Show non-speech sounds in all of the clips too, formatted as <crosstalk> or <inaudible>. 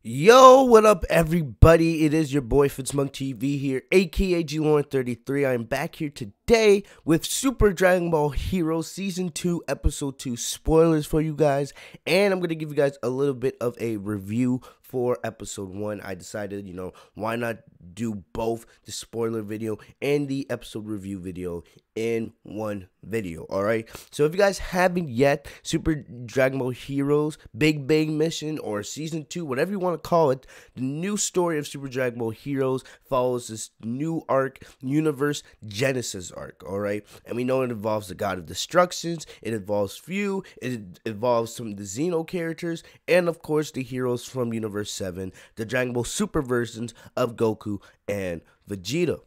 Yo, what up, everybody? It is your boy Fitzmonk TV here, aka G Lorin 33. I am back here today with Super Dragon Ball Heroes Season 2, Episode 2 spoilers for you guys, and I'm gonna give you guys a little bit of a review for episode one. I decided, you know, why not do both the spoiler video and the episode review video in one video. All right. So if you guys haven't yet, Super Dragon Ball Heroes Big Bang Mission or Season 2, whatever you want to call it, the new story of Super Dragon Ball Heroes follows this new arc, Universe Genesis arc. All right. And we know it involves the God of Destructions, it involves Fu, it involves some of the Xeno characters, and of course the heroes from Universe 7, the Dragon Ball Super versions of Goku and Vegeta.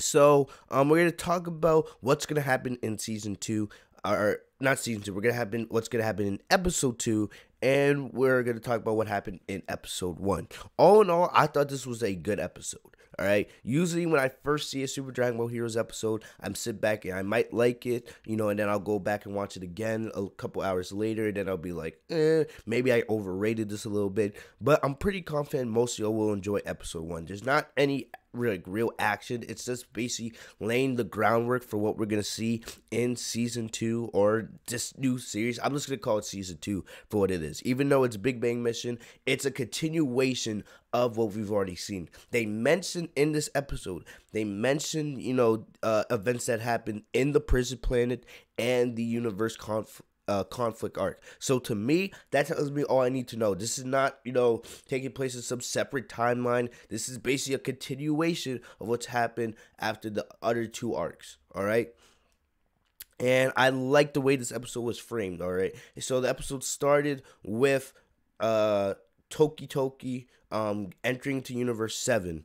So, um, we're gonna talk about what's gonna happen in season two, or not season two. We're gonna happen what's gonna happen in episode two, and we're gonna talk about what happened in episode one. All in all, I thought this was a good episode. All right. Usually, when I first see a Super Dragon Ball Heroes episode, I'm sit back and I might like it, you know, and then I'll go back and watch it again a couple hours later, and then I'll be like, eh, maybe I overrated this a little bit. But I'm pretty confident most of y'all will enjoy episode one. There's not any real, real action. It's just basically laying the groundwork for what we're gonna see in season two or this new series. I'm just gonna call it season two for what it is. Even though it's Big Bang Mission, it's a continuation of what we've already seen. They mentioned in this episode, they mentioned you know uh, events that happened in the prison planet and the universe conf- uh, conflict arc. So to me, that tells me all I need to know. This is not, you know, taking place in some separate timeline. This is basically a continuation of what's happened after the other two arcs. All right. And I like the way this episode was framed. All right. So the episode started with uh Toki Toki um entering to Universe 7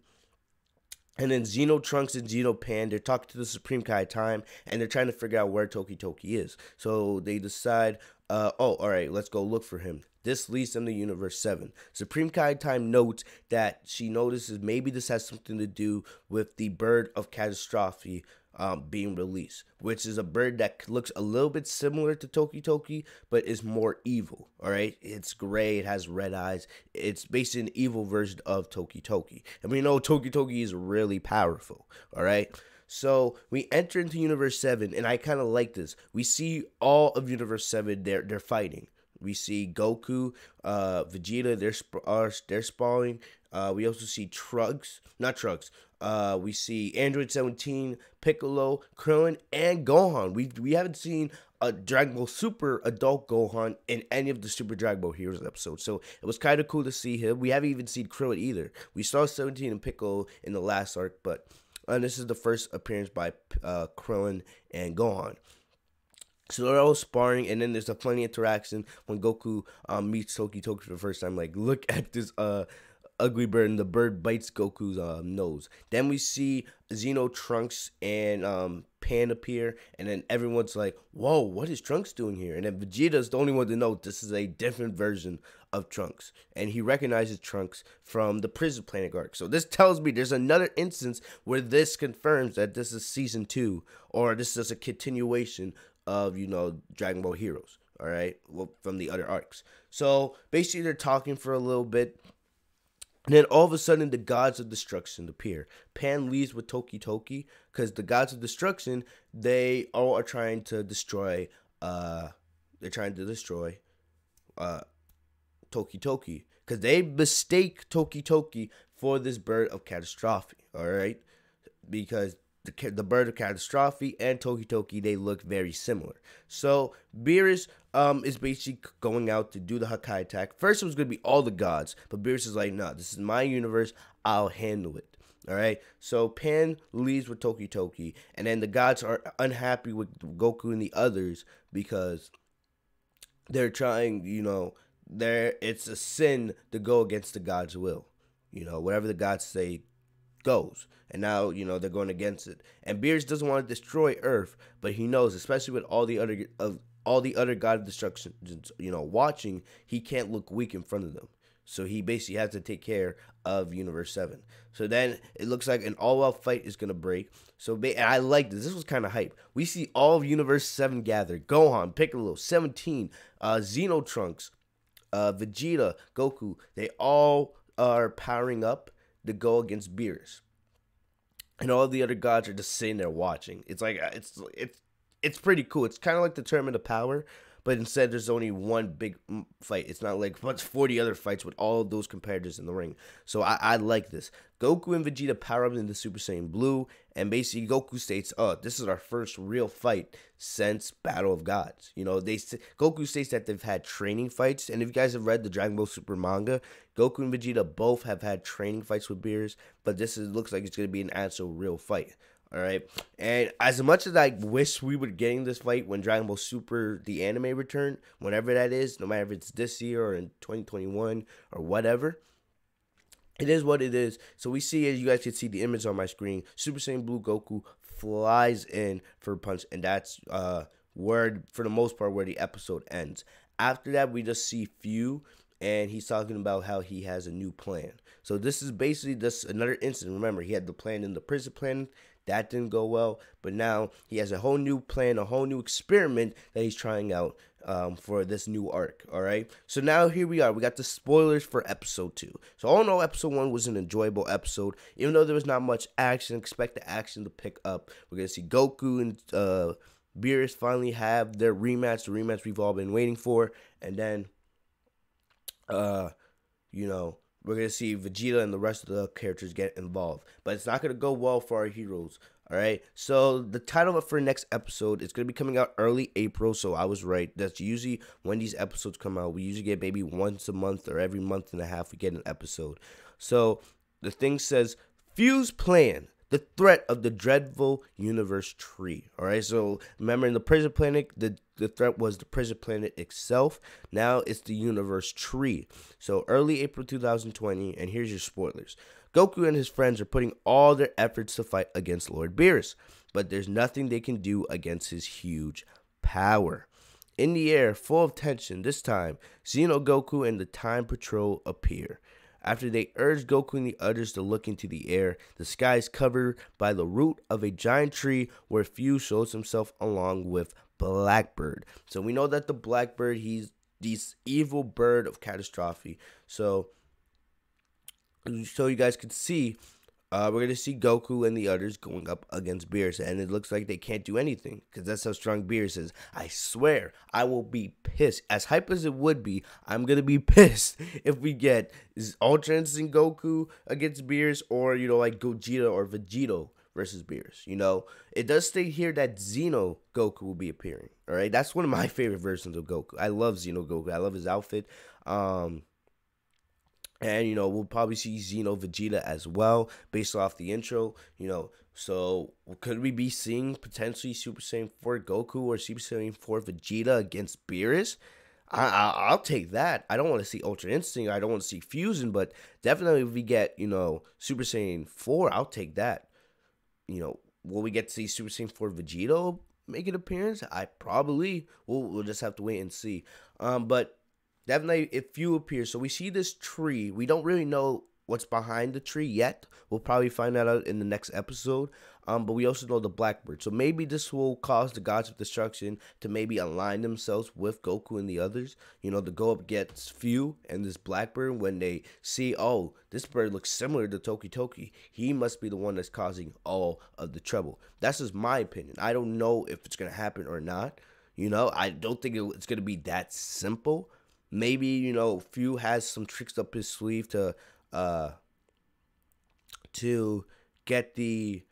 and then Xeno Trunks and Xeno Pan, they're talking to the Supreme Kai Time, and they're trying to figure out where Toki Toki is. So they decide, uh, oh, all right, let's go look for him. This leads them to Universe 7. Supreme Kai Time notes that she notices maybe this has something to do with the bird of catastrophe um, being released, which is a bird that looks a little bit similar to Toki Toki, but is more evil. All right, it's gray, it has red eyes. It's basically an evil version of Toki Toki, and we know Toki Toki is really powerful. All right. So we enter into Universe Seven, and I kind of like this. We see all of Universe Seven. They're they're fighting. We see Goku, uh, Vegeta. They're sp- are they're spawning. Uh, we also see Trunks, not Trunks. Uh, we see Android 17, Piccolo, Krillin, and Gohan. We we haven't seen a Dragon Ball Super adult Gohan in any of the Super Dragon Ball Heroes episodes. So it was kind of cool to see him. We haven't even seen Krillin either. We saw 17 and Piccolo in the last arc, but uh, this is the first appearance by uh, Krillin and Gohan. So they're all sparring, and then there's a funny interaction when Goku um, meets Toki Toki for the first time. Like, look <laughs> at this uh ugly bird and the bird bites Goku's uh, nose. Then we see Xeno Trunks and um, Pan appear, and then everyone's like, "Whoa, what is Trunks doing here?" And then Vegeta's the only one to know this is a different version of Trunks, and he recognizes Trunks from the Prison Planet arc. So this tells me there's another instance where this confirms that this is season two, or this is a continuation of you know Dragon Ball Heroes. All right, well, from the other arcs. So basically, they're talking for a little bit and then all of a sudden, the gods of destruction appear. Pan leaves with Toki Toki because the gods of destruction they all are trying to destroy. Uh, they're trying to destroy uh, Toki Toki because they mistake Toki Toki for this bird of catastrophe. All right, because the, the bird of catastrophe and Toki Toki they look very similar. So Beerus um is basically going out to do the Hakai attack. First it was gonna be all the gods, but Beerus is like, no, this is my universe. I'll handle it. All right. So Pan leaves with Toki Toki, and then the gods are unhappy with Goku and the others because they're trying. You know, there it's a sin to go against the gods' will. You know, whatever the gods say goes. And now, you know, they're going against it. And Beerus doesn't want to destroy Earth, but he knows, especially with all the other of all the other god of destruction, you know, watching, he can't look weak in front of them. So he basically has to take care of Universe 7. So then it looks like an all out fight is going to break. So I like this. This was kind of hype. We see all of Universe 7 gather Gohan, Piccolo, 17, uh, Xeno Trunks, uh, Vegeta, Goku, they all are powering up to go against Beerus. And all the other gods are just sitting there watching. It's like uh, it's it's it's pretty cool. It's kind of like the tournament of power, but instead there's only one big mm, fight. It's not like what's 40 other fights with all those competitors in the ring. So I, I like this. Goku and Vegeta power up into Super Saiyan Blue, and basically Goku states, "Oh, this is our first real fight since Battle of Gods." You know, they Goku states that they've had training fights, and if you guys have read the Dragon Ball Super manga, Goku and Vegeta both have had training fights with Beerus, but this is looks like it's gonna be an actual real fight. All right. And as much as I wish we were getting this fight when Dragon Ball Super the anime returned, whenever that is, no matter if it's this year or in 2021 or whatever, it is what it is. So we see as you guys can see the image on my screen, Super Saiyan Blue Goku flies in for a punch, and that's uh where for the most part where the episode ends. After that, we just see Fu and he's talking about how he has a new plan. So this is basically just another incident. Remember, he had the plan in the prison plan that didn't go well, but now he has a whole new plan, a whole new experiment that he's trying out um, for this new arc. All right. So now here we are. We got the spoilers for episode two. So all in all, episode one was an enjoyable episode, even though there was not much action. Expect the action to pick up. We're gonna see Goku and uh, Beerus finally have their rematch, the rematch we've all been waiting for, and then, uh, you know, we're gonna see Vegeta and the rest of the characters get involved. But it's not gonna go well for our heroes. All right. So the title for next episode is gonna be coming out early April. So I was right. That's usually when these episodes come out. We usually get maybe once a month or every month and a half we get an episode. So the thing says Fu's plan the threat of the dreadful universe tree. All right, so remember in the prison planet, the the threat was the prison planet itself. Now it's the universe tree. So early April 2020, and here's your spoilers. Goku and his friends are putting all their efforts to fight against Lord Beerus, but there's nothing they can do against his huge power. In the air, full of tension, this time, Xeno Goku and the Time Patrol appear. After they urge Goku and the others to look into the air, the sky is covered by the root of a giant tree where Fu shows himself along with Blackbird. So we know that the Blackbird, he's this evil bird of catastrophe. So so you guys can see uh, we're gonna see Goku and the others going up against Beerus, and it looks like they can't do anything because that's how strong Beerus is. I swear, I will be pissed. As hype as it would be, I'm gonna be <laughs> pissed if we get Ultra Instinct Goku against Beerus, or you know, like Gogeta or Vegito versus Beerus. You know, it does state here that Xeno Goku will be appearing. All right, that's one of my <laughs> favorite versions of Goku. I love Xeno Goku. I love his outfit. Um, and, you know, we'll probably see Xeno Vegeta as well, based off the intro, you know. So, could we be seeing potentially Super Saiyan 4 Goku or Super Saiyan 4 Vegeta against Beerus? I, will take that. I don't want to see Ultra Instinct. I don't want to see Fusion, but definitely if we get, you know, Super Saiyan 4, I'll take that. You know, will we get to see Super Saiyan 4 Vegeta make an appearance? I probably. We'll, we'll just have to wait and see. Um, but definitely if Fu appears. So we see this tree. We don't really know what's behind the tree yet. We'll probably find that out in the next episode. Um, but we also know the Blackbird. So maybe this will cause the gods of destruction to maybe align themselves with Goku and the others. You know, to go up against Fu and this Blackbird when they see, oh, this bird looks similar to Toki Toki. He must be the one that's causing all of the trouble. That's just my opinion. I don't know if it's gonna happen or not. You know, I don't think it's gonna be that simple maybe you know Fu has some tricks up his sleeve to uh to get the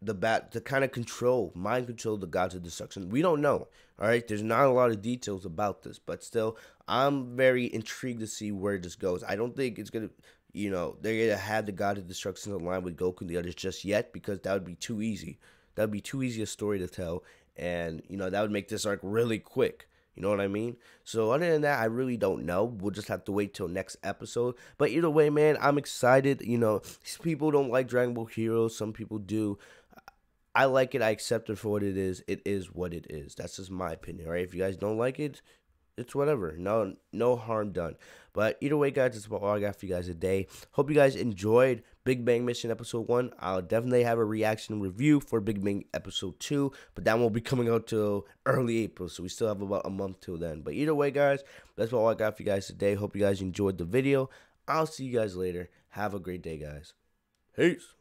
the bat to kind of control mind control the gods of destruction. We don't know all right there's not a lot of details about this but still i'm very intrigued to see where this goes. I don't think it's gonna you know they're gonna have the god of destruction aligned with goku and the others just yet because that would be too easy. That would be too easy a story to tell and you know that would make this arc really quick you know what I mean? So other than that, I really don't know. We'll just have to wait till next episode. But either way, man, I'm excited. You know, people don't like Dragon Ball Heroes. Some people do. I like it. I accept it for what it is. It is what it is. That's just my opinion. right? If you guys don't like it, it's whatever. No no harm done. But either way, guys, that's about all I got for you guys today. Hope you guys enjoyed Big Bang Mission episode one. I'll definitely have a reaction review for Big Bang episode two, but that won't be coming out till early April, so we still have about a month till then. But either way, guys, that's all I got for you guys today. Hope you guys enjoyed the video. I'll see you guys later. Have a great day, guys. Peace.